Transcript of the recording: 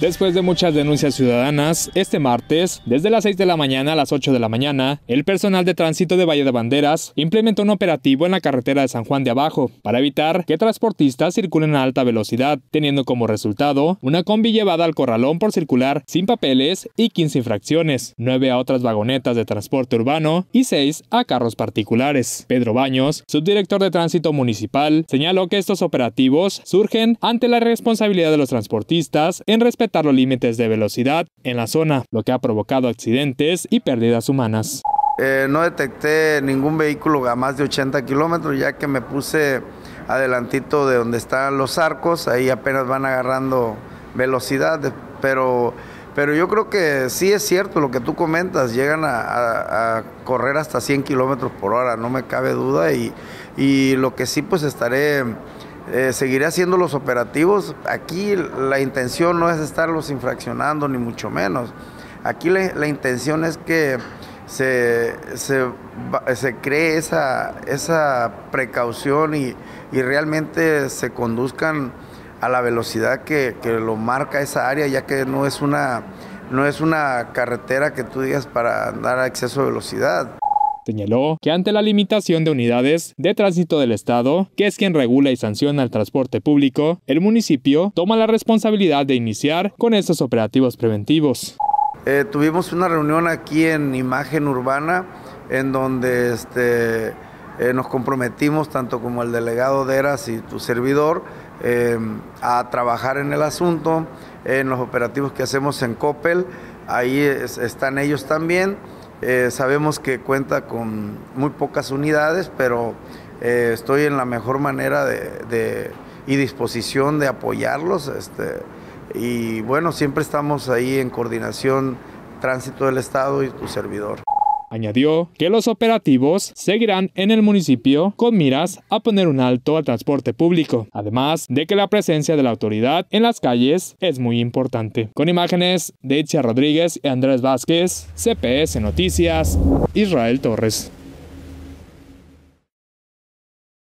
Después de muchas denuncias ciudadanas, este martes, desde las 6 de la mañana a las 8 de la mañana, el personal de tránsito de Valle de Banderas implementó un operativo en la carretera de San Juan de Abajo para evitar que transportistas circulen a alta velocidad, teniendo como resultado una combi llevada al corralón por circular sin papeles y 15 infracciones, 9 a otras vagonetas de transporte urbano y 6 a carros particulares. Pedro Baños, subdirector de tránsito municipal, señaló que estos operativos surgen ante la responsabilidad de los transportistas en respetar los límites de velocidad en la zona, lo que ha provocado accidentes y pérdidas humanas. Eh, no detecté ningún vehículo a más de 80 kilómetros, ya que me puse adelantito de donde están los arcos, ahí apenas van agarrando velocidad, pero, pero yo creo que sí es cierto lo que tú comentas, llegan a, a correr hasta 100 kilómetros por hora, no me cabe duda, y, y lo que sí pues estaré eh, seguiré haciendo los operativos. Aquí la intención no es estarlos infraccionando, ni mucho menos. Aquí la, intención es que se, se, cree esa, esa precaución y, y, realmente se conduzcan a la velocidad que, que, lo marca esa área, ya que no es una, no es una carretera que tú digas para andar a exceso de velocidad. Señaló que ante la limitación de unidades de tránsito del Estado, que es quien regula y sanciona el transporte público, el municipio toma la responsabilidad de iniciar con estos operativos preventivos. Eh, tuvimos una reunión aquí en Imagen Urbana en donde este, eh, nos comprometimos, tanto como el delegado de Eras y tu servidor, eh, a trabajar en el asunto, en los operativos que hacemos en Coppel. Ahí están ellos también. Eh, sabemos que cuenta con muy pocas unidades, pero eh, estoy en la mejor manera de, y disposición de apoyarlos. Este, y bueno, siempre estamos ahí en coordinación, tránsito del Estado y tu servidor. Añadió que los operativos seguirán en el municipio con miras a poner un alto al transporte público, además de que la presencia de la autoridad en las calles es muy importante. Con imágenes de Itzia Rodríguez y Andrés Vázquez, CPS Noticias, Israel Torres.